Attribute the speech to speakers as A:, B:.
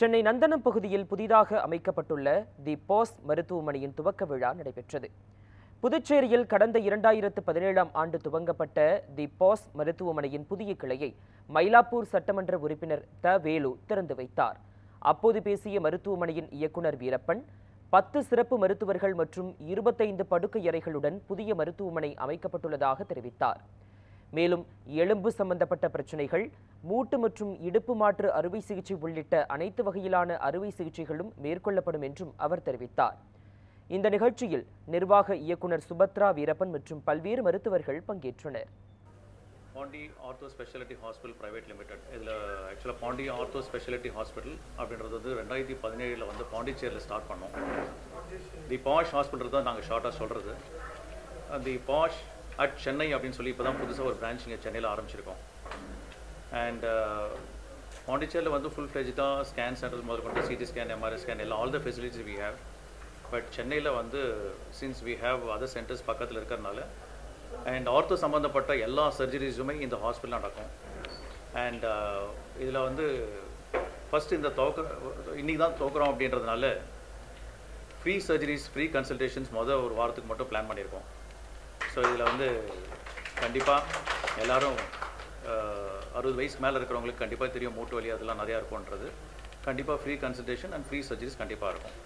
A: சென்னை நந்தனம் பகுதியில் புதிதாக அமைக்கப்பட்டுள்ள தி பாஸ் மருத்துவமனையின் துவக்க விழா நடைபெற்றது. புதுச்சேரியில் கடந்த இரண்டாயிரத்து பதினேழாம் ஆண்டு துவங்கப்பட்ட தி பாஸ் மருத்துவமனையின் புதிய கிளையை மயிலாப்பூர் சட்டமன்ற உறுப்பினர் த வேலு திறந்து வைத்தார். அப்போது பேசிய மருத்துவமனையின் இயக்குனர் வீரப்பன் பத்து சிறப்பு மருத்துவர்கள் மற்றும் இருபத்தைந்து படுக்கை அறைகளுடன் புதிய மருத்துவமனை அமைக்கப்பட்டுள்ளதாக தெரிவித்தார். மேலும் எலும்பு சம்பந்தப்பட்ட பிரச்சனைகள் மூட்டு மற்றும் இடுப்பு மாற்று அறுவை சிகிச்சை உள்ளிட்ட அனைத்து வகையிலான அறுவை சிகிச்சைகளும் மேற்கொள்ளப்படும் என்றும் அவர் தெரிவித்தார். இந்த நிகழ்ச்சியில் நிர்வாக இயக்குனர் சுபத்ரா வீரப்பன் மற்றும் பல்வேறு மருத்துவர்கள் பங்கேற்றனர்.
B: Pondy ortho speciality hospital private limited இதில் ஆக்சுவலாக பாண்டி ஆர்த்தோ ஸ்பெஷாலிட்டி ஹாஸ்பிட்டல் அப்படின்றது வந்து ரெண்டாயிரத்தி பதினேழில் வந்து பாண்டிச்சேரியில் ஸ்டார்ட் பண்ணோம். தி பாஷ் ஹாஸ்பிட்டல் தான் நாங்கள் ஷார்ட்டாக சொல்கிறது தி பாஷ் அட் சென்னை அப்படின்னு சொல்லி இப்போ தான் புதுசாக ஒரு பிரான்ச் இங்கே சென்னையில் ஆரம்பிச்சிருக்கோம். அண்ட் பாண்டிச்சேரியில் uh, வந்து ஃபுல் ஃப்ளெஜ்டாக ஸ்கேன் சென்டர் முதல் கொண்டு சிடி ஸ்கேன் எம்ஆர்ஐ ஸ்கேன் எல்லாம் all the facilities we have but சென்னையில் வந்து since we have other centers பக்கத்தில் இருக்கிறனால அண்ட் ஆர்த்தோ சம்மந்தப்பட்ட எல்லா சர்ஜரிஸுமே இந்த ஹாஸ்பிட்டல் நடக்கும். அண்ட் uh, இதில் வந்து ஃபஸ்ட் இந்த துவக்க இன்றைக்கி தான் துவக்கிறோம் அப்படின்றதுனால ஃப்ரீ சர்ஜரிஸ் ஃப்ரீ கன்சல்டேஷன்ஸ் மொதல் ஒரு வாரத்துக்கு மட்டும் பிளான் பண்ணியிருக்கோம். ஸோ இதில் வந்து கண்டிப்பாக எல்லாரும் அறுபது வயசுக்கு மேலே இருக்கிறவங்களுக்கு கண்டிப்பாக தெரியும் மூட்டு வலி அதெல்லாம் நிறையா இருக்கும்ன்றது. கண்டிப்பாக free consultation and free surgeries கண்டிப்பாக இருக்கும்.